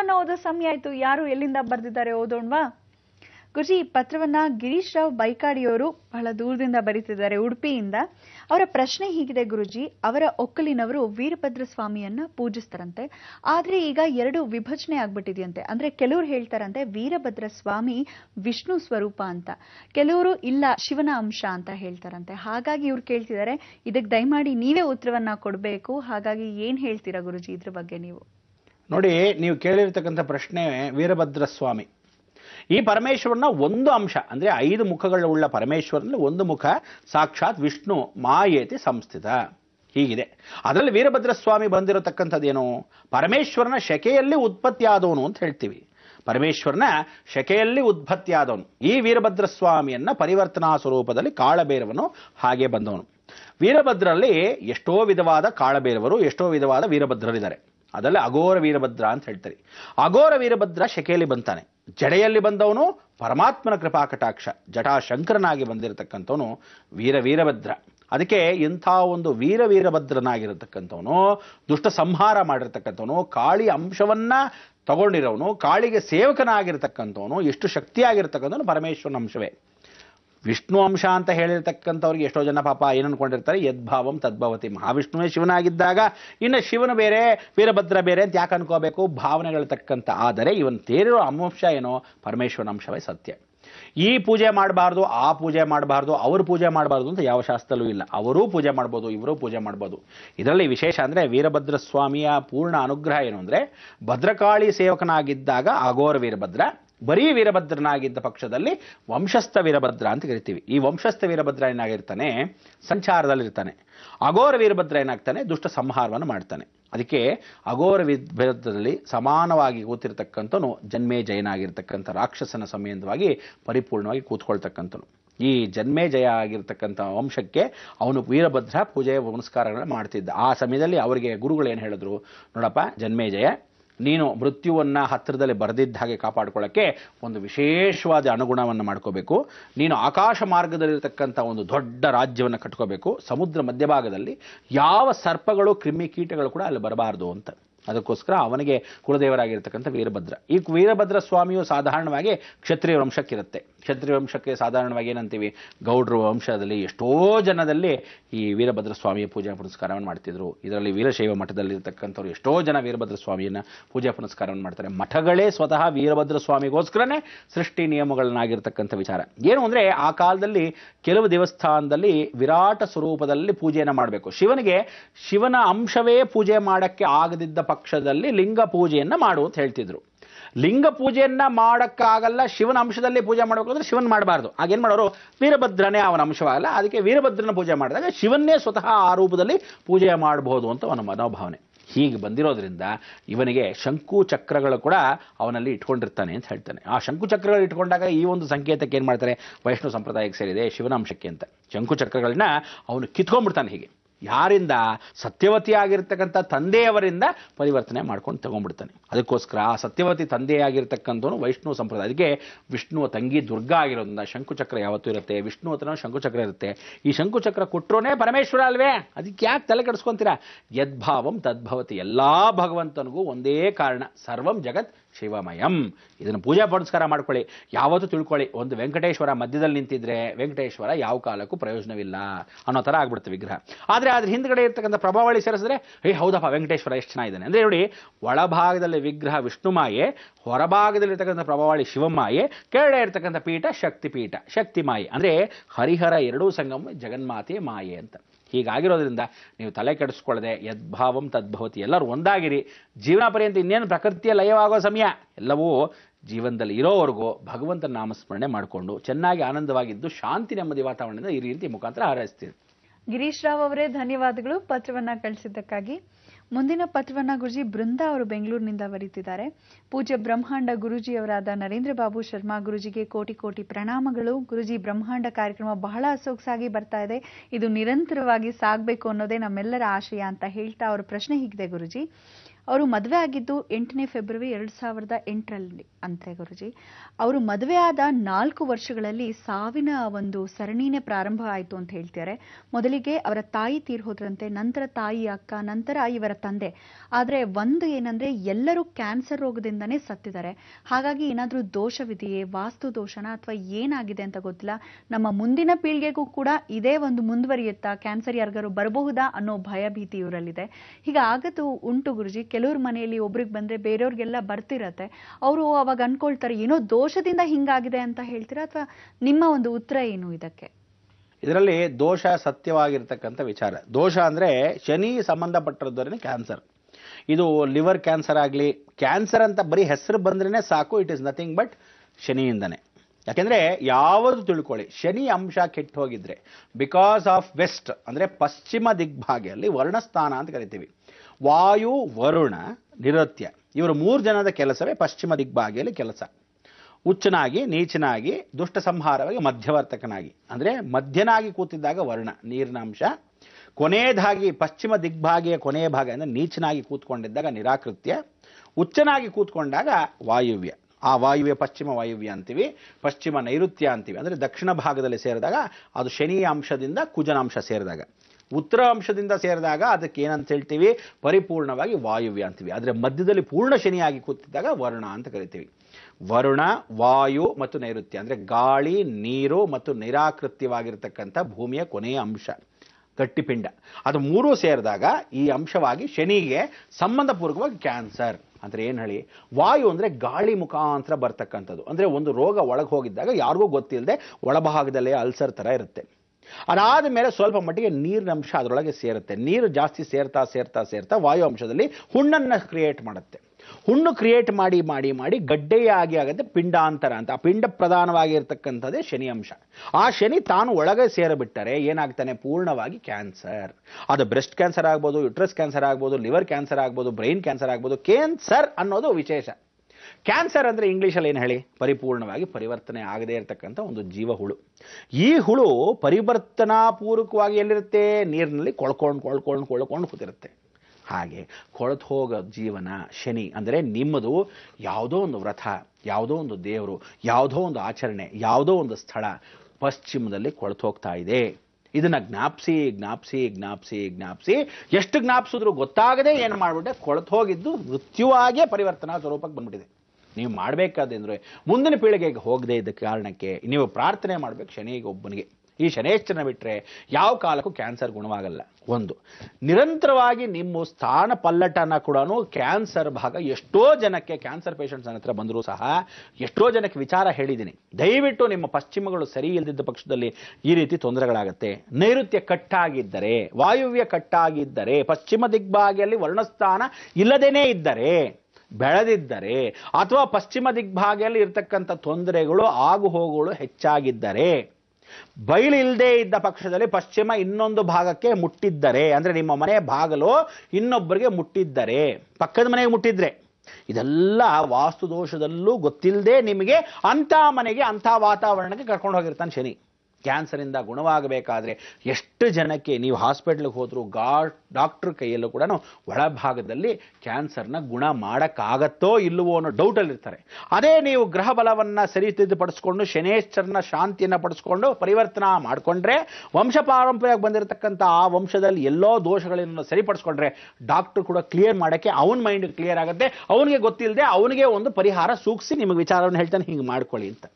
ಪತ್ರವನ್ನ ಓದೋ ಸಮಯ ಆಯ್ತು. ಯಾರು ಎಲ್ಲಿಂದ ಬರ್ದಿದ್ದಾರೆ ಓದೋಣ್ವಾ? ಗುರುಜಿ ಪತ್ರವನ್ನ ಗಿರೀಶ್ ರಾವ್ ಬೈಕಾಡಿಯವರು ಬಹಳ ದೂರದಿಂದ ಬರೀತಿದ್ದಾರೆ, ಉಡುಪಿಯಿಂದ. ಅವರ ಪ್ರಶ್ನೆ ಹೀಗಿದೆ ಗುರುಜಿ. ಅವರ ಒಕ್ಕಲಿನವರು ವೀರಭದ್ರ ಸ್ವಾಮಿಯನ್ನ ಪೂಜಿಸ್ತಾರಂತೆ. ಆದ್ರೆ ಈಗ ಎರಡು ವಿಭಜನೆ ಆಗ್ಬಿಟ್ಟಿದೆಯಂತೆ. ಅಂದ್ರೆ ಕೆಲವರು ಹೇಳ್ತಾರಂತೆ, ವೀರಭದ್ರ ಸ್ವಾಮಿ ವಿಷ್ಣು ಸ್ವರೂಪ ಅಂತ. ಕೆಲವರು ಇಲ್ಲ, ಶಿವನ ಅಂಶ ಅಂತ ಹೇಳ್ತಾರಂತೆ. ಹಾಗಾಗಿ ಇವ್ರು ಕೇಳ್ತಿದ್ದಾರೆ, ಇದಕ್ಕೆ ದಯಮಾಡಿ ನೀವೇ ಉತ್ತರವನ್ನ ಕೊಡಬೇಕು. ಹಾಗಾಗಿ ಏನ್ ಹೇಳ್ತೀರಾ ಗುರುಜಿ ಇದ್ರ ಬಗ್ಗೆ ನೀವು? ನೋಡಿ, ನೀವು ಕೇಳಿರ್ತಕ್ಕಂಥ ಪ್ರಶ್ನೆ ವೀರಭದ್ರ ಸ್ವಾಮಿ ಈ ಪರಮೇಶ್ವರನ ಒಂದು ಅಂಶ, ಅಂದರೆ ಐದು ಮುಖಗಳುಳ್ಳ ಪರಮೇಶ್ವರನಲ್ಲಿ ಒಂದು ಮುಖ, ಸಾಕ್ಷಾತ್ ವಿಷ್ಣು ಮಾಯೇತಿ ಸಂಸ್ಥಿತ. ಹೀಗಿದೆ. ಅದರಲ್ಲಿ ವೀರಭದ್ರ ಸ್ವಾಮಿ ಬಂದಿರತಕ್ಕಂಥದ್ದೇನು? ಪರಮೇಶ್ವರನ ಶಕೆಯಲ್ಲಿ ಉತ್ಪತ್ತಿಯಾದವನು ಅಂತ ಹೇಳ್ತೀವಿ. ಪರಮೇಶ್ವರನ ಶಕೆಯಲ್ಲಿ ಉತ್ಪತ್ತಿಯಾದವನು. ಈ ವೀರಭದ್ರ ಸ್ವಾಮಿಯನ್ನ ಪರಿವರ್ತನಾ ಸ್ವರೂಪದಲ್ಲಿ ಕಾಳಬೇರವನು ಹಾಗೆ ಬಂದವನು. ವೀರಭದ್ರಲ್ಲಿ ಎಷ್ಟೋ ವಿಧವಾದ ಕಾಳಬೇರವರು, ಎಷ್ಟೋ ವಿಧವಾದ ವೀರಭದ್ರರಿದ್ದಾರೆ. ಅದರಲ್ಲಿ ಅಘೋರ ವೀರಭದ್ರ ಅಂತ ಹೇಳ್ತಾರೆ. ಅಘೋರ ವೀರಭದ್ರ ಶಕೆಯಲ್ಲಿ ಬಂತಾನೆ. ಜಡೆಯಲ್ಲಿ ಬಂದವನು ಪರಮಾತ್ಮನ ಕೃಪಾ ಕಟಾಕ್ಷ, ಜಟಾಶಂಕರನಾಗಿ ಬಂದಿರತಕ್ಕಂಥವನು ವೀರ ವೀರಭದ್ರ. ಅದಕ್ಕೆ ಇಂಥ ಒಂದು ವೀರ ವೀರಭದ್ರನಾಗಿರತಕ್ಕಂಥವನು, ದುಷ್ಟ ಸಂಹಾರ ಮಾಡಿರ್ತಕ್ಕಂಥವನು, ಕಾಳಿ ಅಂಶವನ್ನ ತಗೊಂಡಿರೋನು, ಕಾಳಿಗೆ ಸೇವಕನಾಗಿರ್ತಕ್ಕಂಥವನು ಎಷ್ಟು ಶಕ್ತಿಯಾಗಿರ್ತಕ್ಕಂಥವನು ಪರಮೇಶ್ವರನ ಅಂಶವೇ. ವಿಷ್ಣು ಅಂಶ ಅಂತ ಹೇಳಿರ್ತಕ್ಕಂಥವ್ರಿಗೆ ಎಷ್ಟೋ ಜನ ಪಾಪ ಏನು ಅನ್ಕೊಂಡಿರ್ತಾರೆ? ಯದ್ಭಾವಂ ತದ್ಭವತಿ ಮಹಾವಿಷ್ಣುವೇ ಶಿವನಾಗಿದ್ದಾಗ ಇನ್ನು ಶಿವನ ಬೇರೆ, ವೀರಭದ್ರ ಬೇರೆ ಅಂತ ಯಾಕೆ ಅನ್ಕೋಬೇಕು? ಭಾವನೆಗಳು ತಕ್ಕಂಥ ಆದರೆ ಇವನ್ ತೇರಿರೋ ಅಂಶ ಏನೋ? ಪರಮೇಶ್ವರನ ಅಂಶವೇ ಸತ್ಯ. ಈ ಪೂಜೆ ಮಾಡಬಾರ್ದು, ಆ ಪೂಜೆ ಮಾಡಬಾರ್ದು, ಅವರು ಪೂಜೆ ಮಾಡಬಾರ್ದು ಅಂತ ಯಾವ ಶಾಸ್ತ್ರಲ್ಲೂ ಇಲ್ಲ. ಅವರೂ ಪೂಜೆ ಮಾಡ್ಬೋದು, ಇವರೂ ಪೂಜೆ ಮಾಡ್ಬೋದು. ಇದರಲ್ಲಿ ವಿಶೇಷ ಅಂದರೆ ವೀರಭದ್ರ ಸ್ವಾಮಿಯ ಪೂರ್ಣ ಅನುಗ್ರಹ ಏನು ಅಂದರೆ ಭದ್ರಕಾಳಿ ಸೇವಕನಾಗಿದ್ದಾಗ ಅಘೋರ ವೀರಭದ್ರ ಬರೀ ವೀರಭದ್ರನಾಗಿದ್ದ ಪಕ್ಷದಲ್ಲಿ ವಂಶಸ್ಥ ವೀರಭದ್ರ ಅಂತ ಕರಿತೀವಿ. ಈ ವಂಶಸ್ಥ ವೀರಭದ್ರ ಏನಾಗಿರ್ತಾನೆ? ಸಂಚಾರದಲ್ಲಿರ್ತಾನೆ. ಅಘೋರ ವೀರಭದ್ರ ಏನಾಗ್ತಾನೆ? ದುಷ್ಟ ಸಂಹಾರವನ್ನು ಮಾಡ್ತಾನೆ. ಅದಕ್ಕೆ ಅಘೋರ ವೀರಭದ್ರದಲ್ಲಿ ಸಮಾನವಾಗಿ ಕೂತಿರ್ತಕ್ಕಂಥನು ಜನ್ಮೇ ಜಯನಾಗಿರ್ತಕ್ಕಂಥ ರಾಕ್ಷಸನ ಸಮೇತವಾಗಿ ಪರಿಪೂರ್ಣವಾಗಿ ಕೂತ್ಕೊಳ್ತಕ್ಕಂಥನು ಈ ಜನ್ಮೇ ಜಯ ಆಗಿರ್ತಕ್ಕಂಥ ವಂಶಕ್ಕೆ ಅವನು ವೀರಭದ್ರ ಪೂಜೆ ಪುನಸ್ಕಾರಗಳನ್ನ ಮಾಡ್ತಿದ್ದ. ಆ ಸಮಯದಲ್ಲಿ ಅವರಿಗೆ ಗುರುಗಳು ಏನು ಹೇಳಿದ್ರು? ನೋಡಪ್ಪ ಜನ್ಮೇ ಜಯ ನೀನು ಮೃತ್ಯುವನ್ನು ಹತ್ತಿರದಲ್ಲಿ ಬರೆದಿದ್ದ ಹಾಗೆ ಕಾಪಾಡ್ಕೊಳ್ಳೋಕ್ಕೆ ಒಂದು ವಿಶೇಷವಾದ ಅನುಗುಣವನ್ನು ಮಾಡ್ಕೋಬೇಕು. ನೀನು ಆಕಾಶ ಮಾರ್ಗದಲ್ಲಿರತಕ್ಕಂಥ ಒಂದು ದೊಡ್ಡ ರಾಜ್ಯವನ್ನು ಕಟ್ಕೋಬೇಕು. ಸಮುದ್ರ ಮಧ್ಯಭಾಗದಲ್ಲಿ ಯಾವ ಸರ್ಪಗಳು, ಕ್ರಿಮಿ ಕೀಟಗಳು ಕೂಡ ಅಲ್ಲಿ ಬರಬಾರ್ದು ಅಂತ. ಅದಕ್ಕೋಸ್ಕರ ಅವನಿಗೆ ಕುಲದೇವರಾಗಿರ್ತಕ್ಕಂಥ ವೀರಭದ್ರ. ಈ ವೀರಭದ್ರ ಸ್ವಾಮಿಯು ಸಾಧಾರಣವಾಗಿ ಕ್ಷತ್ರಿಯ ವಂಶಕ್ಕಿರುತ್ತೆ. ಕ್ಷತ್ರಿಯ ವಂಶಕ್ಕೆ ಸಾಧಾರಣವಾಗಿ ಏನಂತೀವಿ? ಗೌಡ್ರ ವಂಶದಲ್ಲಿ ಎಷ್ಟೋ ಜನದಲ್ಲಿ ಈ ವೀರಭದ್ರ ಸ್ವಾಮಿಯ ಪೂಜಾ ಪುನಸ್ಕಾರವನ್ನು ಮಾಡ್ತಿದ್ರು. ಇದರಲ್ಲಿ ವೀರಶೈವ ಮಠದಲ್ಲಿ ಇರ್ತಕ್ಕಂಥವ್ರು ಎಷ್ಟೋ ಜನ ವೀರಭದ್ರ ಸ್ವಾಮಿಯನ್ನ ಪೂಜಾ ಪುನಸ್ಕಾರವನ್ನು ಮಾಡ್ತಾರೆ. ಮಠಗಳೇ ಸ್ವತಃ ವೀರಭದ್ರ ಸ್ವಾಮಿಗೋಸ್ಕರನೇ ಸೃಷ್ಟಿ ನಿಯಮಗಳನ್ನಾಗಿರ್ತಕ್ಕಂಥ ವಿಚಾರ. ಏನು ಅಂದರೆ ಆ ಕಾಲದಲ್ಲಿ ಕೆಲವು ದೇವಸ್ಥಾನದಲ್ಲಿ ವಿರಾಟ ಸ್ವರೂಪದಲ್ಲಿ ಪೂಜೆಯನ್ನು ಮಾಡಬೇಕು. ಶಿವನಿಗೆ ಶಿವನ ಅಂಶವೇ ಪೂಜೆ ಮಾಡಕ್ಕೆ ಆಗದಿದ್ದ ಪಕ್ಷದಲ್ಲಿ ಲಿಂಗ ಪೂಜೆಯನ್ನು ಮಾಡು ಅಂತ ಹೇಳ್ತಿದ್ರು. ಲಿಂಗ ಪೂಜೆಯನ್ನ ಮಾಡೋಕ್ಕಾಗಲ್ಲ, ಶಿವನ ಅಂಶದಲ್ಲಿ ಪೂಜೆ ಮಾಡಬೇಕು ಅಂದ್ರೆ ಶಿವನ್ ಮಾಡಬಾರ್ದು. ಆಗೇನು ಮಾಡೋರು? ವೀರಭದ್ರನೇ ಅವನ ಅಂಶವಾಗಲ್ಲ ಅದಕ್ಕೆ ವೀರಭದ್ರನ ಪೂಜೆ ಮಾಡಿದಾಗ ಶಿವನ್ನೇ ಸ್ವತಃ ಆ ರೂಪದಲ್ಲಿ ಪೂಜೆ ಮಾಡಬಹುದು ಅಂತ ಅವನ ಮನೋಭಾವನೆ. ಹೀಗೆ ಬಂದಿರೋದ್ರಿಂದ ಇವನಿಗೆ ಶಂಕು ಚಕ್ರಗಳು ಕೂಡ ಅವನಲ್ಲಿ ಇಟ್ಕೊಂಡಿರ್ತಾನೆ ಅಂತ ಹೇಳ್ತಾನೆ. ಆ ಶಂಕು ಚಕ್ರಗಳು ಇಟ್ಕೊಂಡಾಗ ಈ ಒಂದು ಸಂಕೇತಕ್ಕೆ ಏನು ಮಾಡ್ತಾರೆ? ವೈಷ್ಣವ ಸಂಪ್ರದಾಯಕ್ಕೆ ಸೇರಿದೆ ಶಿವನ ಅಂಶಕ್ಕೆ ಅಂತ. ಶಂಕು ಚಕ್ರಗಳನ್ನ ಅವನು ಕಿತ್ಕೊಂಡ್ಬಿಡ್ತಾನೆ ಹೀಗೆ. ಯಾರಿಂದ? ಸತ್ಯವತಿ ಆಗಿರ್ತಕ್ಕಂಥ ತಂದೆಯವರಿಂದ ಪರಿವರ್ತನೆ ಮಾಡ್ಕೊಂಡು ತಗೊಂಡ್ಬಿಡ್ತಾನೆ. ಅದಕ್ಕೋಸ್ಕರ ಆ ಸತ್ಯವತಿ ತಂದೆಯಾಗಿರ್ತಕ್ಕಂಥವನು ವೈಷ್ಣವ ಸಂಪ್ರದಾಯ ಅದಕ್ಕೆ ವಿಷ್ಣುವ ತಂಗಿ ದುರ್ಗಾ ಆಗಿರೋದ್ರಿಂದ ಶಂಕುಚಕ್ರ ಯಾವತ್ತೂ ಇರುತ್ತೆ ವಿಷ್ಣು ಹತ್ರ ಶಂಕುಚಕ್ರ ಇರುತ್ತೆ. ಈ ಶಂಕುಚಕ್ರ ಕೊಟ್ಟರೋನೇ ಪರಮೇಶ್ವರ ಅಲ್ವೇ? ಅದಕ್ಕೆ ಯಾಕೆ ತಲೆ ಕೆಡಿಸ್ಕೊಂತೀರಾ? ಯದ್ಭಾವಂ ತದ್ಭವತಿ. ಎಲ್ಲ ಭಗವಂತನಿಗೂ ಒಂದೇ ಕಾರಣ, ಸರ್ವಂ ಜಗತ್ ಶಿವಮಯಂ. ಇದನ್ನು ಪೂಜಾ ಪುನಸ್ಕಾರ ಮಾಡ್ಕೊಳ್ಳಿ. ಯಾವತ್ತೂ ತಿಳ್ಕೊಳ್ಳಿ, ಒಂದು ವೆಂಕಟೇಶ್ವರ ಮಧ್ಯದಲ್ಲಿ ನಿಂತಿದ್ರೆ ವೆಂಕಟೇಶ್ವರ ಯಾವ ಕಾಲಕ್ಕೂ ಪ್ರಯೋಜನವಿಲ್ಲ ಅನ್ನೋ ಥರ ಆಗ್ಬಿಡುತ್ತೆ ವಿಗ್ರಹ. ಆದರೆ ಅದ್ರ ಹಿಂದ್ಗಡೆ ಇರ್ತಕ್ಕಂಥ ಪ್ರಭಾವಳಿ ಸೇರಿಸಿದ್ರೆ, ಏ, ಹೌದಪ್ಪ, ವೆಂಕಟೇಶ್ವರ ಎಷ್ಟು ಚೆನ್ನಾಗಿದ್ದಾನೆ ಅಂದರೆ ನೋಡಿ, ಒಳಭಾಗದಲ್ಲಿ ವಿಗ್ರಹ ವಿಷ್ಣುಮಾಯೆ ಹೊರಭಾಗದಲ್ಲಿರ್ತಕ್ಕಂಥ ಪ್ರಭಾವಳಿ ಶಿವಮಾಯೆ ಕೆಳಗಡೆ ಇರ್ತಕ್ಕಂಥ ಪೀಠ ಶಕ್ತಿ ಪೀಠ ಶಕ್ತಿ ಮಾಯೆ ಅಂದರೆ ಹರಿಹರ ಎರಡೂ ಸಂಗಮ ಜಗನ್ಮಾತೆ ಮಾಯೆ ಅಂತ. ಹೀಗಾಗಿರೋದ್ರಿಂದ ನೀವು ತಲೆ ಕೆಡಿಸ್ಕೊಳ್ಳದೆ ಯದ್ಭಾವಂ ತದ್ಭವತಿ, ಎಲ್ಲರೂ ಒಂದಾಗಿರಿ. ಜೀವನ ಪರ್ಯಂತ ಇನ್ನೇನು ಪ್ರಕೃತಿಯ ಲಯವಾಗೋ ಸಮಯ? ಎಲ್ಲವೂ ಜೀವನದಲ್ಲಿ ಇರೋವರೆಗೂ ಭಗವಂತನ ನಾಮಸ್ಮರಣೆ ಮಾಡಿಕೊಂಡು ಚೆನ್ನಾಗಿ ಆನಂದವಾಗಿದ್ದು ಶಾಂತಿ ನೆಮ್ಮದಿ ವಾತಾವರಣದಿಂದ ಈ ರೀತಿ ಮುಖಾಂತರ ಹಾರೈಸ್ತೀರಿ. ಗಿರೀಶ್ ರಾವ್ ಅವರೇ ಧನ್ಯವಾದಗಳು ಪತ್ರವನ್ನ ಕಳಿಸಿದ್ದಕ್ಕಾಗಿ. ಮುಂದಿನ ಪತ್ರವನ್ನ ಗುರುಜಿ ಬೃಂದಾ ಅವರು ಬೆಂಗಳೂರಿನಿಂದ ಬರೀತಿದ್ದಾರೆ. ಪೂಜ್ಯ ಬ್ರಹ್ಮಾಂಡ ಗುರುಜಿಯವರಾದ ನರೇಂದ್ರ ಬಾಬು ಶರ್ಮಾ ಗುರುಜಿಗೆ ಕೋಟಿ ಕೋಟಿ ಪ್ರಣಾಮಗಳು. ಗುರುಜಿ, ಬ್ರಹ್ಮಾಂಡ ಕಾರ್ಯಕ್ರಮ ಬಹಳ ಸೊಗಸಾಗಿ ಬರ್ತಾ ಇದೆ. ಇದು ನಿರಂತರವಾಗಿ ಸಾಗಬೇಕು ಅನ್ನೋದೇ ನಮ್ಮೆಲ್ಲರ ಆಶಯ ಅಂತ ಹೇಳ್ತಾ ಅವರ ಪ್ರಶ್ನೆ ಹೀಗಿದೆ ಗುರುಜಿ. ಅವರು ಮದುವೆ ಆಗಿದ್ದು ಎಂಟನೇ ಫೆಬ್ರವರಿ ಎರಡು ಸಾವಿರದ ಎಂಟರಲ್ಲಿ. ಅಂತೆ ಗುರುಜಿ, ಅವರು ಮದುವೆ ಆದ ನಾಲ್ಕು ವರ್ಷಗಳಲ್ಲಿ ಸಾವಿನ ಒಂದು ಸರಣಿನೇ ಪ್ರಾರಂಭ ಆಯಿತು ಅಂತ ಹೇಳ್ತಾರೆ ಮೊದಲಿಗೆ ಅವರ ತಾಯಿ ತೀರ್ ಹೋದ್ರಂತೆ, ನಂತರ ತಾಯಿ ಅಕ್ಕ, ನಂತರ ಇವರ ತಂದೆ. ಆದರೆ ಒಂದು ಏನಂದ್ರೆ, ಎಲ್ಲರೂ ಕ್ಯಾನ್ಸರ್ ರೋಗದಿಂದನೇ ಸತ್ತಿದ್ದಾರೆ. ಹಾಗಾಗಿ ಏನಾದರೂ ದೋಷವಿದೆಯೇ, ವಾಸ್ತು ದೋಷನ ಅಥವಾ ಏನಾಗಿದೆ ಅಂತ ಗೊತ್ತಿಲ್ಲ. ನಮ್ಮ ಮುಂದಿನ ಪೀಳಿಗೆಗೂ ಕೂಡ ಇದೇ ಒಂದು ಮುಂದುವರಿಯುತ್ತಾ, ಕ್ಯಾನ್ಸರ್ ಯಾರಿಗಾರು ಬರಬಹುದಾ ಅನ್ನೋ ಭಯ ಭೀತಿ ಇವರಲ್ಲಿದೆ. ಹೀಗೆ ಆಗದು ಉಂಟು ಗುರುಜಿ ಕೆಲವ್ರ ಮನೆಯಲ್ಲಿ ಒಬ್ರಿಗೆ ಬಂದರೆ ಬೇರೆಯವ್ರಿಗೆಲ್ಲ ಬರ್ತಿರತ್ತೆ. ಅವರು ಅವಾಗ ಅನ್ಕೊಳ್ತಾರೆ, ಏನೋ ದೋಷದಿಂದ ಹಿಂಗಾಗಿದೆ ಅಂತ ಹೇಳ್ತೀರಾ ಅಥವಾ ನಿಮ್ಮ ಒಂದು ಉತ್ತರ ಏನು ಇದಕ್ಕೆ? ಇದರಲ್ಲಿ ದೋಷ ಸತ್ಯವಾಗಿರ್ತಕ್ಕಂಥ ವಿಚಾರ. ದೋಷ ಅಂದರೆ ಶನಿ ಸಂಬಂಧಪಟ್ಟಿರೋದ್ರೆ ಕ್ಯಾನ್ಸರ್. ಇದು ಲಿವರ್ ಕ್ಯಾನ್ಸರ್ ಆಗಲಿ, ಕ್ಯಾನ್ಸರ್ ಅಂತ ಬರೀ ಹೆಸರು ಬಂದ್ರೇ ಸಾಕು, ಇಟ್ ಇಸ್ ನಥಿಂಗ್ ಬಟ್ ಶನಿಯಿಂದನೇ. ಯಾಕೆಂದರೆ ಯಾವುದು ತಿಳ್ಕೊಳ್ಳಿ, ಶನಿ ಅಂಶ ಕೆಟ್ಟು ಹೋಗಿದ್ರೆ ಬಿಕಾಸ್ ಆಫ್ ವೆಸ್ಟ್, ಅಂದರೆ ಪಶ್ಚಿಮ ದಿಗ್ಭಾಗಿಯಲ್ಲಿ ವರ್ಣಸ್ಥಾನ ಅಂತ ಕರಿತೀವಿ. ವಾಯು, ವರುಣ, ನಿರತ್ಯ. ಇವರು ಮೂರು ಜನದ ಕೆಲಸವೇ ಪಶ್ಚಿಮ ದಿಗ್ಭಾಗಿಯಲ್ಲಿ ಕೆಲಸ. ಉಚ್ಚನಾಗಿ ನೀಚನಾಗಿ, ದುಷ್ಟ ಸಂಹಾರವಾಗಿ ಮಧ್ಯವರ್ತಕನಾಗಿ. ಅಂದರೆ ಮಧ್ಯನಾಗಿ ಕೂತಿದ್ದಾಗ ವರ್ಣ, ನೀರಿನ ಅಂಶ. ಕೊನೆಯದಾಗಿ ಪಶ್ಚಿಮ ದಿಗ್ಭಾಗಿಯ ಕೊನೆಯ ಭಾಗ ಅಂದರೆ ನೀಚನಾಗಿ ಕೂತ್ಕೊಂಡಿದ್ದಾಗ ನಿರಾಕೃತ್ಯ. ಉಚ್ಚನಾಗಿ ಕೂತ್ಕೊಂಡಾಗ ವಾಯುವ್ಯ. ಆ ವಾಯುವ್ಯ ಪಶ್ಚಿಮ ವಾಯುವ್ಯ ಅಂತೀವಿ. ಪಶ್ಚಿಮ ನೈಋತ್ಯ ಅಂತೀವಿ. ಅಂದರೆ ದಕ್ಷಿಣ ಭಾಗದಲ್ಲಿ ಸೇರಿದಾಗ ಅದು ಶನಿಯ ಅಂಶದಿಂದ ಕುಜನಾಂಶ ಸೇರಿದಾಗ. ಉತ್ತರ ಅಂಶದಿಂದ ಸೇರಿದಾಗ ಅದಕ್ಕೆ ಏನಂತ ಹೇಳ್ತೀವಿ? ಪರಿಪೂರ್ಣವಾಗಿ ವಾಯುವ್ಯ ಅಂತೀವಿ. ಆದರೆ ಮಧ್ಯದಲ್ಲಿ ಪೂರ್ಣ ಶನಿಯಾಗಿ ಕೂತಿದ್ದಾಗ ವರ್ಣ ಅಂತ ಕರಿತೀವಿ. ವರುಣ, ವಾಯು ಮತ್ತು ನೈಋತ್ಯ, ಅಂದರೆ ಗಾಳಿ, ನೀರು ಮತ್ತು ನಿರಾಕೃತ್ಯವಾಗಿರ್ತಕ್ಕಂಥ ಭೂಮಿಯ ಕೊನೆಯ ಅಂಶ, ಗಟ್ಟಿಪಿಂಡ. ಅದು ಮೂರೂ ಸೇರಿದಾಗ ಈ ಅಂಶವಾಗಿ ಶನಿಗೆ ಸಂಬಂಧಪೂರ್ವಕವಾಗಿ ಕ್ಯಾನ್ಸರ್. ಅಂದರೆ ಏನು ಹೇಳಿ? ವಾಯು ಅಂದರೆ ಗಾಳಿ ಮುಖಾಂತರ ಬರ್ತಕ್ಕಂಥದ್ದು. ಅಂದರೆ ಒಂದು ರೋಗ ಒಳಗೆ ಹೋಗಿದ್ದಾಗ ಯಾರಿಗೂ ಗೊತ್ತಿಲ್ಲದೆ ಒಳಭಾಗದಲ್ಲೇ ಅಲ್ಸರ್ ಥರ ಇರುತ್ತೆ. ಅದಾದ ಮೇಲೆ ಸ್ವಲ್ಪ ಮಟ್ಟಿಗೆ ನೀರಿನ ಅಂಶ ಅದರೊಳಗೆ ಸೇರುತ್ತೆ. ನೀರು ಜಾಸ್ತಿ ಸೇರ್ತಾ ಸೇರ್ತಾ ಸೇರ್ತಾ ವಾಯು ಅಂಶದಲ್ಲಿ ಹುಣ್ಣನ್ನು ಕ್ರಿಯೇಟ್ ಮಾಡುತ್ತೆ. ಹುಣ್ಣು ಕ್ರಿಯೇಟ್ ಮಾಡಿ ಮಾಡಿ ಮಾಡಿ ಗಡ್ಡೆಯಾಗಿ ಆಗುತ್ತೆ ಪಿಂಡಾಂತರ ಅಂತ. ಆ ಪಿಂಡ ಪ್ರಧಾನವಾಗಿರ್ತಕ್ಕಂಥದ್ದೇ ಶನಿ ಅಂಶ. ಆ ಶನಿ ತಾನು ಒಳಗೆ ಸೇರಿಬಿಟ್ಟರೆ ಏನಾಗ್ತಾನೆ? ಪೂರ್ಣವಾಗಿ ಕ್ಯಾನ್ಸರ್ ಅದು ಬ್ರೆಸ್ಟ್ ಕ್ಯಾನ್ಸರ್ ಆಗ್ಬೋದು ಯುಟ್ರಸ್ ಕ್ಯಾನ್ಸರ್ ಆಗ್ಬೋದು ಲಿವರ್ ಕ್ಯಾನ್ಸರ್ ಆಗ್ಬೋದು ಬ್ರೈನ್ ಕ್ಯಾನ್ಸರ್ ಆಗ್ಬೋದು ಕ್ಯಾನ್ಸರ್ ಅನ್ನೋದು ವಿಶೇಷ. ಕ್ಯಾನ್ಸರ್ ಅಂದರೆ ಇಂಗ್ಲೀಷಲ್ಲಿ ಏನು ಹೇಳಿ? ಪರಿಪೂರ್ಣವಾಗಿ ಪರಿವರ್ತನೆ ಆಗದೇ ಇರತಕ್ಕಂಥ ಒಂದು ಜೀವ ಹುಳು. ಈ ಹುಳು ಪರಿವರ್ತನಾಪೂರ್ವಕವಾಗಿ ಎಲ್ಲಿರುತ್ತೆ? ನೀರಿನಲ್ಲಿ ಕೊಳ್ಕೊಂಡು ಕೊಳ್ಕೊಂಡು ಕೊಳ್ಕೊಂಡು ಕೂತಿರುತ್ತೆ. ಹಾಗೆ ಕೊಳತು ಹೋಗೋ ಜೀವನ ಶನಿ ಅಂದರೆ ನಿಮ್ಮದು ಯಾವುದೋ ಒಂದು ವ್ರತ, ಯಾವುದೋ ಒಂದು ದೇವರು, ಯಾವುದೋ ಒಂದು ಆಚರಣೆ, ಯಾವುದೋ ಒಂದು ಸ್ಥಳ ಪಶ್ಚಿಮದಲ್ಲಿ ಕೊಳತು ಹೋಗ್ತಾ ಇದೆ. ಇದನ್ನು ಜ್ಞಾಪಿಸಿ ಜ್ಞಾಪಿಸಿ ಜ್ಞಾಪಿಸಿ ಜ್ಞಾಪಿಸಿ ಎಷ್ಟು ಜ್ಞಾಪಿಸಿದ್ರು ಗೊತ್ತಾಗದೆ ಏನು ಮಾಡಿಬಿಟ್ಟೆ? ಕೊಳತು ಹೋಗಿದ್ದು ಮೃತ್ಯುವಾಗೇ ಪರಿವರ್ತನಾ ಸ್ವರೂಪಕ್ಕೆ ಬಂದ್ಬಿಟ್ಟಿದೆ. ನೀವು ಮಾಡಬೇಕಾದ್ರೆ ಮುಂದಿನ ಪೀಳಿಗೆಗೆ ಹೋಗದೆ ಇದ್ದ ಕಾರಣಕ್ಕೆ ನೀವು ಪ್ರಾರ್ಥನೆ ಮಾಡಬೇಕು ಶನಿಗೆ ಒಬ್ಬನಿಗೆ. ಈ ಶನೇಶ್ಚರನ ಬಿಟ್ಟರೆ ಯಾವ ಕಾಲಕ್ಕೂ ಕ್ಯಾನ್ಸರ್ ಗುಣವಾಗಲ್ಲ. ಒಂದು, ನಿರಂತರವಾಗಿ ನಿಮ್ಮ ಸ್ಥಾನ ಪಲ್ಲಟನ ಕೂಡ ಕ್ಯಾನ್ಸರ್ ಭಾಗ ಎಷ್ಟೋ ಜನಕ್ಕೆ, ಕ್ಯಾನ್ಸರ್ ಪೇಷಂಟ್ಸ್ ನನ್ನ ಹತ್ರ ಬಂದರೂ ಸಹ ಎಷ್ಟೋ ಜನಕ್ಕೆ ವಿಚಾರ ಹೇಳಿದ್ದೀನಿ. ದಯವಿಟ್ಟು ನಿಮ್ಮ ಪಶ್ಚಿಮಗಳು ಸರಿ ಇಲ್ಲದಿದ್ದ ಪಕ್ಷದಲ್ಲಿ ಈ ರೀತಿ ತೊಂದರೆಗಳಾಗುತ್ತೆ. ನೈಋತ್ಯ ಕಟ್ಟಾಗಿದ್ದರೆ, ವಾಯುವ್ಯ ಕಟ್ಟಾಗಿದ್ದರೆ, ಪಶ್ಚಿಮ ದಿಗ್ಭಾಗಿಯಲ್ಲಿ ವರ್ಣಸ್ಥಾನ ಇಲ್ಲದೇನೇ ಇದ್ದರೆ ಬೆಳೆದಿದ್ದರೆ ಅಥವಾ ಪಶ್ಚಿಮ ದಿಗ್ಭಾಗೆಯಲ್ಲಿ ಇರತಕ್ಕಂಥ ತೊಂದರೆಗಳು, ಆಗು ಹೋಗುಗಳು ಹೆಚ್ಚಾಗಿದ್ದರೆ ಬಯಲು ಇಲ್ಲದೆ ಇದ್ದ ಪಕ್ಷದಲ್ಲಿ ಪಶ್ಚಿಮ ಇನ್ನೊಂದು ಭಾಗಕ್ಕೆ ಮುಟ್ಟಿದ್ದರೆ, ಅಂದರೆ ನಿಮ್ಮ ಮನೆ ಬಾಗಲು ಇನ್ನೊಬ್ಬರಿಗೆ ಮುಟ್ಟಿದ್ದರೆ, ಪಕ್ಕದ ಮನೆಗೆ ಮುಟ್ಟಿದ್ರೆ, ಇದೆಲ್ಲ ವಾಸ್ತು ದೋಷದಲ್ಲೂ ಗೊತ್ತಿಲ್ಲದೆ ನಿಮಗೆ ಅಂಥ ಮನೆಗೆ ಅಂಥ ವಾತಾವರಣಕ್ಕೆ ಕರ್ಕೊಂಡು ಹೋಗಿರ್ತಾನೆ ಶನಿ. ಕ್ಯಾನ್ಸರಿಂದ ಗುಣವಾಗಬೇಕಾದ್ರೆ ಎಷ್ಟು ಜನಕ್ಕೆ ನೀವು ಹಾಸ್ಪಿಟ್ಲಿಗೆ ಹೋದರೂ ಗಾ, ಡಾಕ್ಟ್ರ್ ಕೈಯಲ್ಲೂ ಕೂಡ ಒಳಭಾಗದಲ್ಲಿ ಕ್ಯಾನ್ಸರ್ನ ಗುಣ ಮಾಡೋಕ್ಕಾಗತ್ತೋ ಇಲ್ಲವೋ ಅನ್ನೋ ಡೌಟಲ್ಲಿರ್ತಾರೆ. ಅದೇ ನೀವು ಗ್ರಹ ಬಲವನ್ನು ಸರಿತಿದ್ದುಪಡಿಸ್ಕೊಂಡು ಶನೇಶ್ವರನ ಶಾಂತಿಯನ್ನು ಪಡಿಸ್ಕೊಂಡು ಪರಿವರ್ತನಾ ಮಾಡಿಕೊಂಡ್ರೆ ವಂಶ ಪಾರಂಪರ್ಯವಾಗಿ ಬಂದಿರತಕ್ಕಂಥ ಆ ವಂಶದಲ್ಲಿ ಎಲ್ಲೋ ದೋಷಗಳನ್ನು ಸರಿಪಡಿಸ್ಕೊಂಡ್ರೆ ಡಾಕ್ಟ್ರು ಕೂಡ ಕ್ಲಿಯರ್ ಮಾಡೋಕ್ಕೆ ಅವನ ಮೈಂಡ್ ಕ್ಲಿಯರ್ ಆಗುತ್ತೆ. ಅವನಿಗೆ ಗೊತ್ತಿಲ್ಲದೆ ಅವನಿಗೆ ಒಂದು ಪರಿಹಾರ ಸೂಕ್ಸಿ ನಿಮಗೆ ವಿಚಾರವನ್ನು ಹೇಳ್ತಾನೆ, ಹಿಂಗೆ ಮಾಡ್ಕೊಳ್ಳಿ ಅಂತ.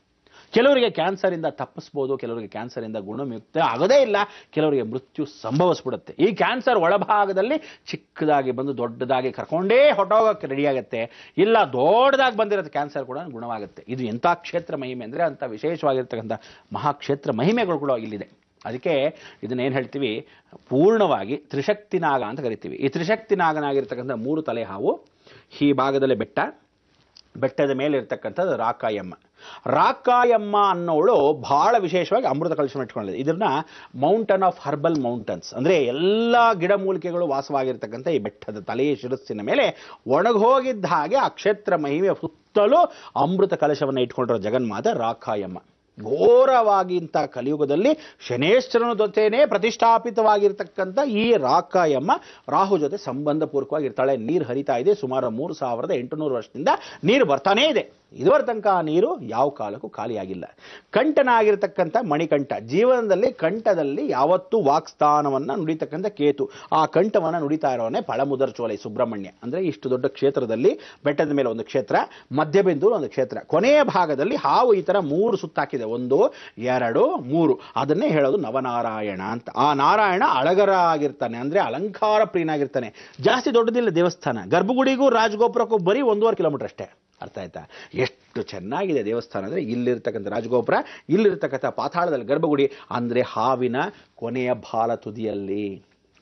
ಕೆಲವರಿಗೆ ಕ್ಯಾನ್ಸರಿಂದ ತಪ್ಪಿಸ್ಬೋದು, ಕೆಲವರಿಗೆ ಕ್ಯಾನ್ಸರಿಂದ ಗುಣಮುಕ್ತ ಆಗೋದೇ ಇಲ್ಲ, ಕೆಲವರಿಗೆ ಮೃತ್ಯು ಸಂಭವಿಸ್ಬಿಡುತ್ತೆ. ಈ ಕ್ಯಾನ್ಸರ್ ಒಳಭಾಗದಲ್ಲಿ ಚಿಕ್ಕದಾಗಿ ಬಂದು ದೊಡ್ಡದಾಗಿ ಕರ್ಕೊಂಡೇ ಹೊಟ್ಟೋಗೋಕ್ಕೆ ರೆಡಿಯಾಗುತ್ತೆ. ಇಲ್ಲ, ದೊಡ್ಡದಾಗಿ ಬಂದಿರೋದು ಕ್ಯಾನ್ಸರ್ ಕೂಡ ಗುಣವಾಗುತ್ತೆ. ಇದು ಎಂಥ ಕ್ಷೇತ್ರ ಮಹಿಮೆ ಅಂದರೆ ಅಂಥ ವಿಶೇಷವಾಗಿರ್ತಕ್ಕಂಥ ಮಹಾಕ್ಷೇತ್ರ ಮಹಿಮೆಗಳು ಕೂಡ ಇಲ್ಲಿದೆ. ಅದಕ್ಕೆ ಇದನ್ನೇನು ಹೇಳ್ತೀವಿ? ಪೂರ್ಣವಾಗಿ ತ್ರಿಶಕ್ತಿ ನಾಗ ಅಂತ ಕರಿತೀವಿ. ಈ ತ್ರಿಶಕ್ತಿ ನಾಗನಾಗಿರ್ತಕ್ಕಂಥ ಮೂರು ತಲೆ ಹಾವು ಈ ಭಾಗದಲ್ಲಿ ಬೆಟ್ಟ ಬೆಟ್ಟದ ಮೇಲೆ ಇರ್ತಕ್ಕಂಥದ್ದು ರಾಕಾಯಮ್ಮ. ರಾಕಾಯಮ್ಮ ಅನ್ನೋಳು ಬಹಳ ವಿಶೇಷವಾಗಿ ಅಮೃತ ಕಲಶ ಇಟ್ಕೊಂಡಿದೆ ಇದನ್ನ ಮೌಂಟನ್ ಆಫ್ ಹರ್ಬಲ್ ಮೌಂಟನ್ಸ್ ಅಂದರೆ ಎಲ್ಲ ಗಿಡಮೂಲಿಕೆಗಳು ವಾಸವಾಗಿರ್ತಕ್ಕಂಥ ಈ ಬೆಟ್ಟದ ತಲೆಯ ಶಿರಸ್ಸಿನ ಮೇಲೆ ಒಣಗೋಗಿದ್ದ ಹಾಗೆ ಆ ಕ್ಷೇತ್ರ ಮಹಿಮೆ ಸುತ್ತಲೂ ಅಮೃತ ಕಲಶವನ್ನು ಇಟ್ಕೊಂಡಿರೋ ಜಗನ್ಮಾತ ರಾಕಾಯಮ್ಮ. ಘೋರವಾಗಿ ಇಂಥ ಕಲಿಯುಗದಲ್ಲಿ ಶನೇಶ್ವರನ ಜೊತೆನೇ ಪ್ರತಿಷ್ಠಾಪಿತವಾಗಿರ್ತಕ್ಕಂಥ ಈ ರಾಕ ಎಂಬ ರಾಹು ಜೊತೆ ಸಂಬಂಧಪೂರ್ವಕವಾಗಿರ್ತಾಳೆ. ನೀರು ಹರಿತಾ ಇದೆ. ಸುಮಾರು ಮೂರು ಸಾವಿರದ ಎಂಟುನೂರು ವರ್ಷದಿಂದ ನೀರು ಬರ್ತಾನೇ ಇದೆ. ಇದುವರ ತನಕ ಆ ನೀರು ಯಾವ ಕಾಲಕ್ಕೂ ಖಾಲಿಯಾಗಿಲ್ಲ. ಕಂಠನಾಗಿರ್ತಕ್ಕಂಥ ಮಣಿಕಂಠ, ಜೀವನದಲ್ಲಿ ಕಂಠದಲ್ಲಿ ಯಾವತ್ತೂ ವಾಕ್ಸ್ಥಾನವನ್ನು ನುಡಿತಕ್ಕಂಥ ಕೇತು. ಆ ಕಂಠವನ್ನು ನುಡಿತಾ ಇರೋನೇ ಪಳಮುದರ್ ಚೋಲೆ ಸುಬ್ರಹ್ಮಣ್ಯ. ಅಂದರೆ ಇಷ್ಟು ದೊಡ್ಡ ಕ್ಷೇತ್ರದಲ್ಲಿ ಬೆಟ್ಟದ ಮೇಲೆ ಒಂದು ಕ್ಷೇತ್ರ ಮಧ್ಯಬಿಂದು ಒಂದು ಕ್ಷೇತ್ರ. ಕೊನೆಯ ಭಾಗದಲ್ಲಿ ಹಾವು ಈ ಥರ ಮೂರು ಸುತ್ತಾಕಿದೆ. ಒಂದು, ಎರಡು, ಮೂರು. ಅದನ್ನೇ ಹೇಳೋದು ನವನಾರಾಯಣ ಅಂತ. ಆ ನಾರಾಯಣ ಅಳಗರ ಆಗಿರ್ತಾನೆ ಅಂದರೆ ಅಲಂಕಾರ ಪ್ರಿಯನಾಗಿರ್ತಾನೆ ಜಾಸ್ತಿ ದೊಡ್ಡದಿಲ್ಲ ದೇವಸ್ಥಾನ. ಗರ್ಭಗುಡಿಗೂ ರಾಜಗೋಪುರಕ್ಕೂ ಬರೀ ಒಂದೂವರೆ ಕಿಲೋಮೀಟರ್ ಅಷ್ಟೇ. ಅರ್ಥ ಆಯ್ತಾ? ಎಷ್ಟು ಚೆನ್ನಾಗಿದೆ ದೇವಸ್ಥಾನ ಅಂದರೆ ಇಲ್ಲಿರ್ತಕ್ಕಂಥ ರಾಜಗೋಪುರ, ಇಲ್ಲಿರ್ತಕ್ಕಂಥ ಪಾತಾಳದಲ್ಲಿ ಗರ್ಭಗುಡಿ ಅಂದರೆ ಹಾವಿನ ಕೊನೆಯ ಬಾಲ ತುದಿಯಲ್ಲಿ.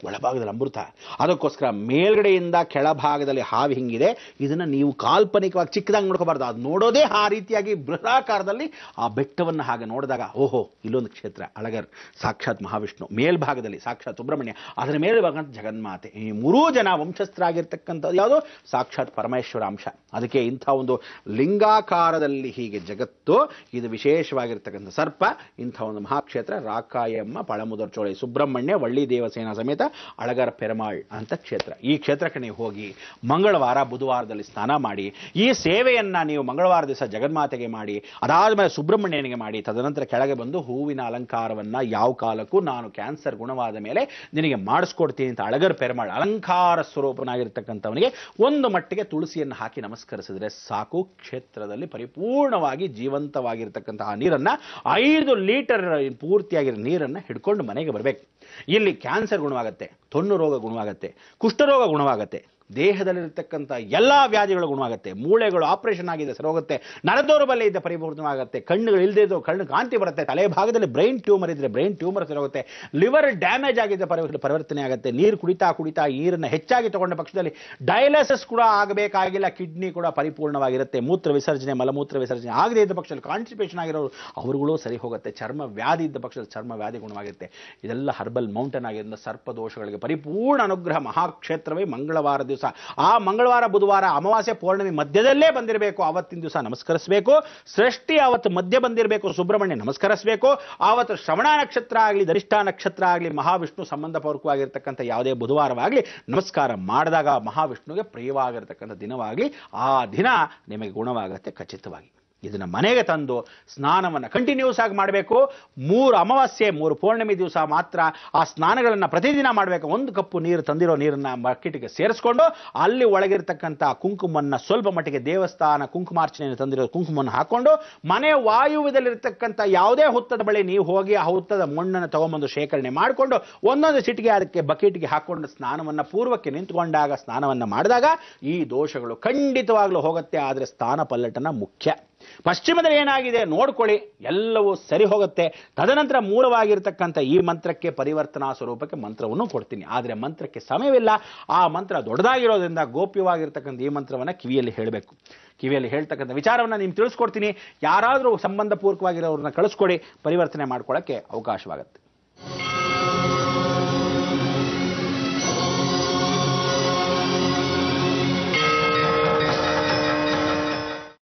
ಒಳಭಾಗದಲ್ಲಿ ಅಮೃತ. ಅದಕ್ಕೋಸ್ಕರ ಮೇಲ್ಗಡೆಯಿಂದ ಕೆಳಭಾಗದಲ್ಲಿ ಹಾವು ಹಿಂಗಿದೆ. ಇದನ್ನು ನೀವು ಕಾಲ್ಪನಿಕವಾಗಿ ಚಿಕ್ಕದಾಗಿ ನೋಡ್ಕೋಬಾರ್ದು. ಅದು ನೋಡೋದೇ ಆ ರೀತಿಯಾಗಿ ಬೃಹದಾಕಾರದಲ್ಲಿ ಆ ಬೆಟ್ಟವನ್ನು ಹಾಗೆ ನೋಡಿದಾಗ, ಓಹೋ, ಇಲ್ಲೊಂದು ಕ್ಷೇತ್ರ, ಅಳಗರ್, ಸಾಕ್ಷಾತ್ ಮಹಾವಿಷ್ಣು. ಮೇಲ್ಭಾಗದಲ್ಲಿ ಸಾಕ್ಷಾತ್ ಸುಬ್ರಹ್ಮಣ್ಯ. ಅದರ ಮೇಲೆ ಭಾಗ ಜಗನ್ಮಾತೆ. ಈ ಮೂರೂ ಜನ ವಂಶಸ್ಥರಾಗಿರ್ತಕ್ಕಂಥದ್ದು ಯಾವುದು? ಸಾಕ್ಷಾತ್ ಪರಮೇಶ್ವರ ಅಂಶ. ಅದಕ್ಕೆ ಇಂಥ ಒಂದು ಲಿಂಗಾಕಾರದಲ್ಲಿ ಹೀಗೆ ಜಗತ್ತು, ಇದು ವಿಶೇಷವಾಗಿರ್ತಕ್ಕಂಥ ಸರ್ಪ, ಇಂಥ ಒಂದು ಮಹಾಕ್ಷೇತ್ರ, ರಾಕಾಯಮ್ಮ, ಪಳಮುದರ್ ಚೋಳಿ, ಸುಬ್ರಹ್ಮಣ್ಯ, ವಳ್ಳಿ ದೇವಸೇನಾ ಸಮೇತ ಅಳಗರ ಪೆರಮಾಳ್ ಅಂತ ಕ್ಷೇತ್ರ. ಈ ಕ್ಷೇತ್ರಕ್ಕೆ ನೀವು ಹೋಗಿ ಮಂಗಳವಾರ ಬುಧವಾರದಲ್ಲಿ ಸ್ನಾನ ಮಾಡಿ, ಈ ಸೇವೆಯನ್ನು ನೀವು ಮಂಗಳವಾರ ದಿವಸ ಜಗನ್ಮಾತೆಗೆ ಮಾಡಿ ಅದಾದ ಮೇಲೆ ಸುಬ್ರಹ್ಮಣ್ಯನಿಗೆ ಮಾಡಿ, ತದನಂತರ ಕೆಳಗೆ ಬಂದು ಹೂವಿನ ಅಲಂಕಾರವನ್ನು ಯಾವ ಕಾಲಕ್ಕೂ ನಾನು ಕ್ಯಾನ್ಸರ್ ಗುಣವಾದ ಮೇಲೆ ನಿನಗೆ ಮಾಡಿಸ್ಕೊಡ್ತೀನಿ ಅಂತ ಅಳಗರ ಪೆರಮಾಳ್ ಅಲಂಕಾರ ಸ್ವರೂಪನಾಗಿರ್ತಕ್ಕಂಥವನಿಗೆ ಒಂದು ಮಟ್ಟಿಗೆ ತುಳಸಿಯನ್ನು ಹಾಕಿ ನಮಸ್ಕರಿಸಿದ್ರೆ ಸಾಕು. ಕ್ಷೇತ್ರದಲ್ಲಿ ಪರಿಪೂರ್ಣವಾಗಿ ಜೀವಂತವಾಗಿರ್ತಕ್ಕಂತಹ ನೀರನ್ನು ಐದು ಲೀಟರ್ ಪೂರ್ತಿಯಾಗಿರೋ ನೀರನ್ನು ಹಿಡ್ಕೊಂಡು ಮನೆಗೆ ಬರಬೇಕು. ಇಲ್ಲಿ ಕ್ಯಾನ್ಸರ್ ಗುಣವಾಗುತ್ತೆ ತೊನ್ನು ರೋಗ ಗುಣವಾಗುತ್ತೆ ಕುಷ್ಠರೋಗ ಗುಣವಾಗುತ್ತೆ. ದೇಹದಲ್ಲಿರ್ತಕ್ಕಂಥ ಎಲ್ಲ ವ್ಯಾಧಿಗಳು ಗುಣವಾಗುತ್ತೆ. ಮೂಳೆಗಳು ಆಪರೇಷನ್ ಆಗಿದೆ ಸರೋಗುತ್ತೆ ನರದೌರ್ಬಲ್ಯ ಇದ್ದ ಪರಿಪೂರ್ಣವಾಗುತ್ತೆ. ಕಣ್ಣುಗಳು ಇಲ್ಲದೆ ಇದ್ದು ಕಣ್ಣು ಕಾಂತಿ ಬರುತ್ತೆ. ತಲೆ ಭಾಗದಲ್ಲಿ ಬ್ರೈನ್ ಟ್ಯೂಮರ್ ಇದ್ದರೆ ಬ್ರೈನ್ ಟ್ಯೂಮರ್ ಸರೋಗುತ್ತೆ ಲಿವರ್ ಡ್ಯಾಮೇಜ್ ಆಗಿದ್ದ ಪರಿ ಪರಿವರ್ತನೆ ಆಗುತ್ತೆ. ನೀರು ಕುಡಿತಾ ಕುಡಿತಾ ನೀರನ್ನು ಹೆಚ್ಚಾಗಿ ತಗೊಂಡ ಪಕ್ಷದಲ್ಲಿ ಡಯಾಲಿಸಿಸ್ ಕೂಡ ಆಗಬೇಕಾಗಿಲ್ಲ. ಕಿಡ್ನಿ ಕೂಡ ಪರಿಪೂರ್ಣವಾಗಿರುತ್ತೆ. ಮೂತ್ರ ವಿಸರ್ಜನೆ, ಮಲಮೂತ್ರ ವಿಸರ್ಜನೆ ಆಗದೇ ಇದ್ದ ಪಕ್ಷದಲ್ಲಿ ಕಾನ್ಸ್ಟಿಪೇಷನ್ ಆಗಿರೋರು ಅವರುಗಳು ಸರಿ ಹೋಗುತ್ತೆ. ಚರ್ಮ ವ್ಯಾಧಿ ಇದ್ದ ಪಕ್ಷದಲ್ಲಿ ಚರ್ಮ ವ್ಯಾಧಿ ಗುಣವಾಗುತ್ತೆ. ಇದೆಲ್ಲ ಹರ್ಬಲ್ ಮೌಂಟೇನ್ ಆಗಿರೋದ್ರಿಂದ ಸರ್ಪ ದೋಷಗಳಿಗೆ ಪರಿಪೂರ್ಣ ಅನುಗ್ರಹ ಮಹಾಕ್ಷೇತ್ರವೇ ಮಂಗಳವಾರ ದಿವಸ ಆ ಮಂಗಳವಾರ, ಬುಧವಾರ, ಅಮಾವಾಸ್ಯೆ, ಪೌರ್ಣಮಿ ಮಧ್ಯದಲ್ಲೇ ಬಂದಿರಬೇಕು. ಆವತ್ತಿನ ದಿವಸ ನಮಸ್ಕರಿಸಬೇಕು. ಸೃಷ್ಟಿ ಅವತ್ತು ಮಧ್ಯ ಬಂದಿರಬೇಕು. ಸುಬ್ರಹ್ಮಣ್ಯ ನಮಸ್ಕರಿಸಬೇಕು. ಆವತ್ತು ಶ್ರವಣ ನಕ್ಷತ್ರ ಆಗಲಿ ಧರಿಷ್ಠ ನಕ್ಷತ್ರ ಆಗಲಿ, ಮಹಾವಿಷ್ಣು ಸಂಬಂಧಪೂರ್ವಕವಾಗಿರ್ತಕ್ಕಂಥ ಯಾವುದೇ ಬುಧವಾರವಾಗಲಿ ನಮಸ್ಕಾರ ಮಾಡಿದಾಗ ಮಹಾವಿಷ್ಣುವಿಗೆ ಪ್ರಿಯವಾಗಿರ್ತಕ್ಕಂಥ ದಿನವಾಗಲಿ ಆ ದಿನ ನಿಮಗೆ ಗುಣವಾಗುತ್ತೆ ಖಚಿತವಾಗಿ. ಇದನ್ನ ಮನೆಗೆ ತಂದು ಸ್ನಾನವನ್ನು ಕಂಟಿನ್ಯೂಸ್ ಆಗಿ ಮಾಡಬೇಕು. ಮೂರು ಅಮಾವಾಸ್ಯೆ, ಮೂರು ಪೌರ್ಣಮಿ ದಿವಸ ಮಾತ್ರ ಆ ಸ್ನಾನಗಳನ್ನು ಪ್ರತಿದಿನ ಮಾಡಬೇಕು. ಒಂದು ಕಪ್ಪು ನೀರು ತಂದಿರೋ ನೀರನ್ನು ಬಕೆಟ್ಗೆ ಸೇರಿಸ್ಕೊಂಡು ಅಲ್ಲಿ ಒಳಗಿರ್ತಕ್ಕಂಥ ಕುಂಕುಮನ್ನ ಸ್ವಲ್ಪ ಮಟ್ಟಿಗೆ ದೇವಸ್ಥಾನ ಕುಂಕುಮಾರ್ಚನೆಯನ್ನು ತಂದಿರೋ ಕುಂಕುಮವನ್ನು ಹಾಕ್ಕೊಂಡು ಮನೆ ವಾಯುವ್ಯದಲ್ಲಿರ್ತಕ್ಕಂಥ ಯಾವುದೇ ಹುತ್ತದ ಬಳಿ ನೀವು ಹೋಗಿ ಆ ಹುತ್ತದ ಮಣ್ಣನ್ನು ತಗೊಂಬಂದು ಶೇಖರಣೆ ಮಾಡಿಕೊಂಡು ಒಂದೊಂದು ಸಿಟಿಗೆ ಅದಕ್ಕೆ ಬಕೆಟ್ಗೆ ಹಾಕೊಂಡು ಸ್ನಾನವನ್ನು ಪೂರ್ವಕ್ಕೆ ನಿಂತುಕೊಂಡಾಗ ಸ್ನಾನವನ್ನು ಮಾಡಿದಾಗ ಈ ದೋಷಗಳು ಖಂಡಿತವಾಗಲೂ ಹೋಗುತ್ತೆ. ಆದರೆ ಸ್ಥಾನ ಪಲ್ಲಟನ ಮುಖ್ಯ. ಪಶ್ಚಿಮದಲ್ಲಿ ಏನಾಗಿದೆ ನೋಡ್ಕೊಳ್ಳಿ, ಎಲ್ಲವೂ ಸರಿ ಹೋಗುತ್ತೆ. ತದನಂತರ ಮೂಲವಾಗಿರ್ತಕ್ಕಂಥ ಈ ಮಂತ್ರಕ್ಕೆ ಪರಿವರ್ತನಾ ಸ್ವರೂಪಕ್ಕೆ ಮಂತ್ರವನ್ನು ಕೊಡ್ತೀನಿ. ಆದರೆ ಮಂತ್ರಕ್ಕೆ ಸಮಯವಿಲ್ಲ. ಆ ಮಂತ್ರ ದೊಡ್ಡದಾಗಿರೋದ್ರಿಂದ ಗೋಪ್ಯವಾಗಿರ್ತಕ್ಕಂಥ ಈ ಮಂತ್ರವನ್ನು ಕಿವಿಯಲ್ಲಿ ಹೇಳಬೇಕು. ಕಿವಿಯಲ್ಲಿ ಹೇಳ್ತಕ್ಕಂಥ ವಿಚಾರವನ್ನು ನಿಮ್ಗೆ ತಿಳಿಸ್ಕೊಡ್ತೀನಿ. ಯಾರಾದರೂ ಸಂಬಂಧಪೂರ್ವಕವಾಗಿರೋರನ್ನ ಕಳಿಸ್ಕೊಡಿ, ಪರಿವರ್ತನೆ ಮಾಡ್ಕೊಳ್ಳೋಕ್ಕೆ ಅವಕಾಶವಾಗುತ್ತೆ.